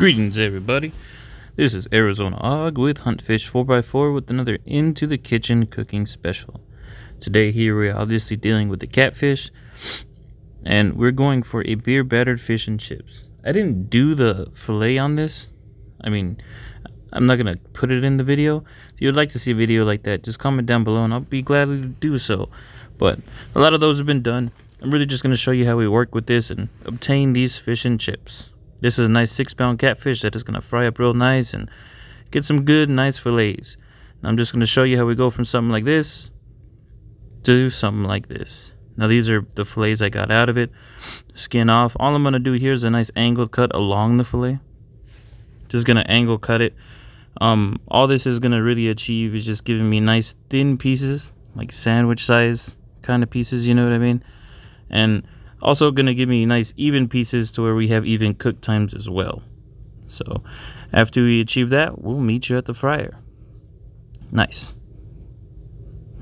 Greetings, everybody. This is Arizona Hog with Huntfish 4x4 with another Into the Kitchen cooking special. Today, here we're obviously dealing with the catfish, and we're going for a beer battered fish and chips. I didn't do the fillet on this. I mean, I'm not gonna put it in the video. If you would like to see a video like that, just comment down below and I'll be glad to do so. But a lot of those have been done. I'm really just gonna show you how we work with this and obtain these fish and chips. This is a nice six pound catfish that is going to fry up real nice and get some good, nice fillets. And I'm just going to show you how we go from something like this to something like this. Now these are the fillets I got out of it. Skin off. All I'm going to do here is a nice angled cut along the fillet. Just going to angle cut it. Um, all this is going to really achieve is just giving me nice thin pieces, like sandwich size kind of pieces, you know what I mean? And also going to give me nice even pieces to where we have even cook times as well. So after we achieve that, we'll meet you at the fryer. Nice.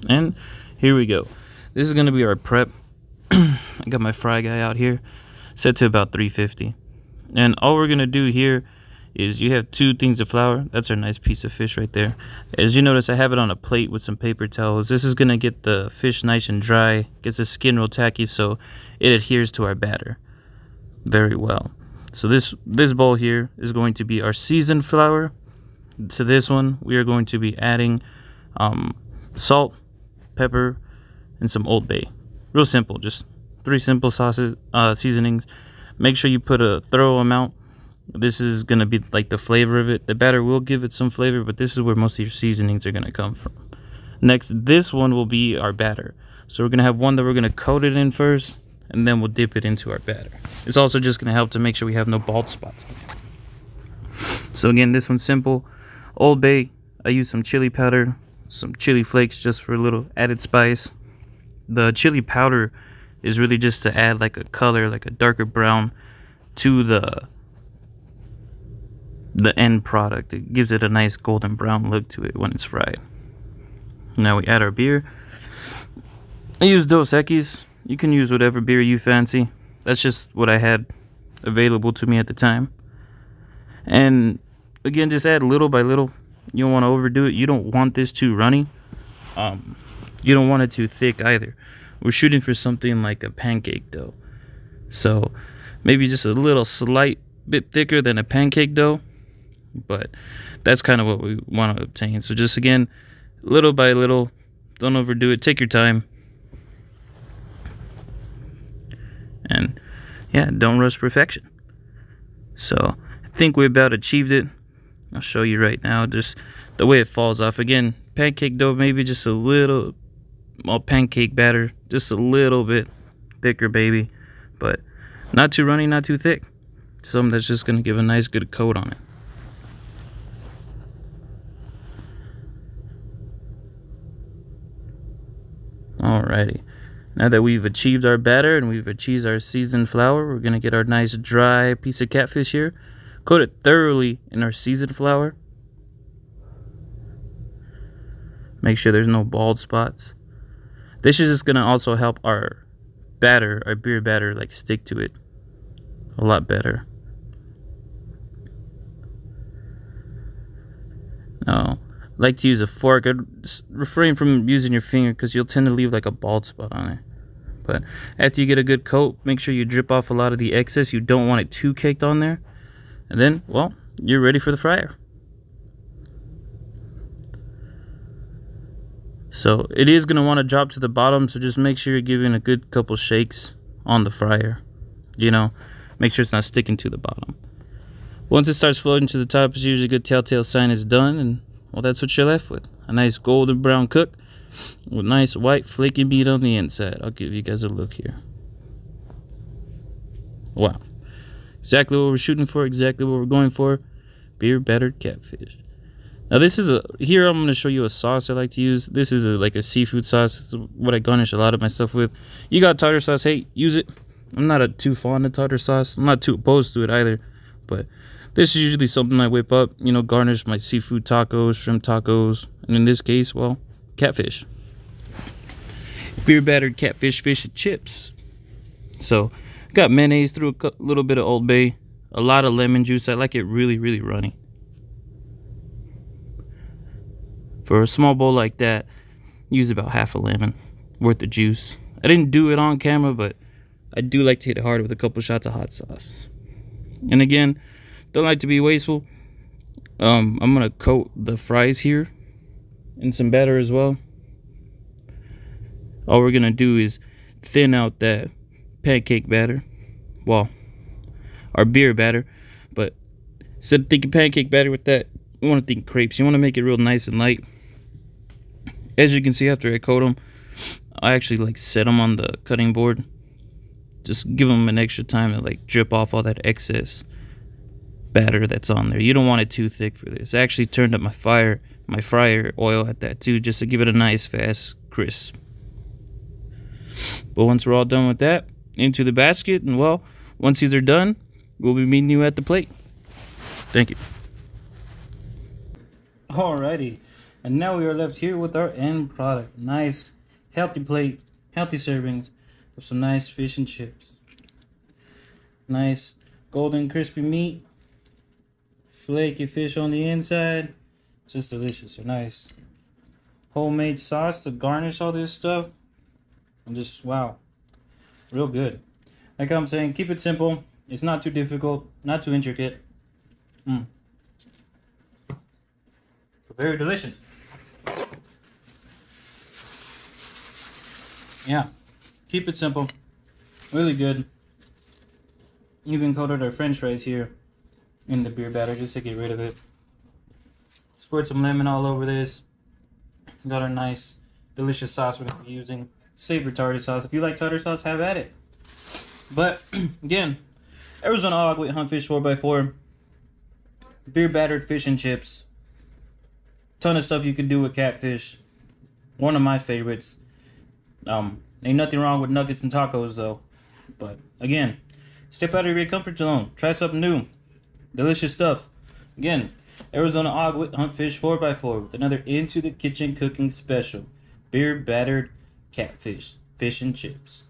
And here we go. This is going to be our prep. I got my fry guy out here set to about 350. And all we're going to do here is you have two things of flour. That's our nice piece of fish right there. As you notice, I have it on a plate with some paper towels. This is going to get the fish nice and dry, gets the skin real tacky so it adheres to our batter very well. So this, this bowl here is going to be our seasoned flour. To this one, we are going to be adding um, salt, pepper, and some Old Bay. Real simple, just three simple sauces, uh, seasonings. Make sure you put a thorough amount this is going to be like the flavor of it. The batter will give it some flavor, but this is where most of your seasonings are going to come from. Next, this one will be our batter. So we're going to have one that we're going to coat it in first, and then we'll dip it into our batter. It's also just going to help to make sure we have no bald spots. So again, this one's simple. Old Bay, I use some chili powder, some chili flakes just for a little added spice. The chili powder is really just to add like a color, like a darker brown to the the end product. It gives it a nice golden brown look to it when it's fried. Now we add our beer. I use Dos Equis. You can use whatever beer you fancy. That's just what I had available to me at the time. And again, just add little by little. You don't want to overdo it. You don't want this too runny. Um, you don't want it too thick either. We're shooting for something like a pancake dough. So maybe just a little slight bit thicker than a pancake dough but that's kind of what we want to obtain. So just again, little by little, don't overdo it. Take your time. And yeah, don't rush perfection. So I think we about achieved it. I'll show you right now just the way it falls off. Again, pancake dough, maybe just a little, well, pancake batter, just a little bit thicker, baby. But not too runny, not too thick. Something that's just going to give a nice good coat on it. Alrighty. Now that we've achieved our batter and we've achieved our seasoned flour, we're going to get our nice dry piece of catfish here. Coat it thoroughly in our seasoned flour. Make sure there's no bald spots. This is just going to also help our batter, our beer batter, like stick to it a lot better. Now, like to use a fork. I'd refrain from using your finger because you'll tend to leave like a bald spot on it. But after you get a good coat, make sure you drip off a lot of the excess. You don't want it too caked on there. And then, well, you're ready for the fryer. So it is going to want to drop to the bottom. So just make sure you're giving a good couple shakes on the fryer. You know, make sure it's not sticking to the bottom. Once it starts floating to the top, it's usually a good telltale sign it's done. And well, that's what you're left with. A nice golden brown cook with nice white flaky meat on the inside. I'll give you guys a look here. Wow. Exactly what we're shooting for, exactly what we're going for. Beer battered catfish. Now this is a, here I'm going to show you a sauce I like to use. This is a, like a seafood sauce. It's what I garnish a lot of my stuff with. You got tartar sauce, hey, use it. I'm not a, too fond of tartar sauce. I'm not too opposed to it either. But this is usually something I whip up, you know, garnish my seafood tacos, shrimp tacos, and in this case, well, catfish. Beer battered catfish fish and chips. So, got mayonnaise through a little bit of Old Bay. a lot of lemon juice. I like it really, really runny. For a small bowl like that, use about half a lemon worth of juice. I didn't do it on camera, but I do like to hit it hard with a couple shots of hot sauce. And again, don't like to be wasteful. Um, I'm gonna coat the fries here in some batter as well. All we're gonna do is thin out that pancake batter. Well, our beer batter, but instead of thinking pancake batter with that, you want to think crepes. You want to make it real nice and light. As you can see, after I coat them, I actually like set them on the cutting board. Just give them an extra time to like drip off all that excess batter that's on there. You don't want it too thick for this. I actually turned up my fire, my fryer oil at that too, just to give it a nice fast crisp. But once we're all done with that, into the basket, and well, once these are done, we'll be meeting you at the plate. Thank you. Alrighty, and now we are left here with our end product. Nice, healthy plate, healthy servings of some nice fish and chips. Nice golden crispy meat, flaky fish on the inside, just delicious. A nice homemade sauce to garnish all this stuff. And just wow, real good. Like I'm saying, keep it simple. It's not too difficult, not too intricate. Mm. Very delicious. Yeah, keep it simple. Really good. Even coated our french fries here in the beer batter just to get rid of it. Squirt some lemon all over this. Got our nice, delicious sauce we're going to be using. Savory tartar sauce. If you like tartar sauce, have at it. But, again, Arizona Hog with Huntfish 4x4. Beer battered fish and chips. Ton of stuff you can do with catfish. One of my favorites. Um, ain't nothing wrong with nuggets and tacos though. But again, step out of your comfort zone. Try something new. Delicious stuff. Again, Arizona Hog with Hunt Fish 4x4 with another Into the Kitchen cooking special. Beer battered catfish, fish and chips.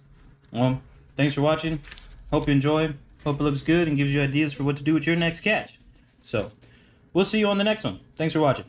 Well, thanks for watching. Hope you enjoy. Hope it looks good and gives you ideas for what to do with your next catch. So, we'll see you on the next one. Thanks for watching.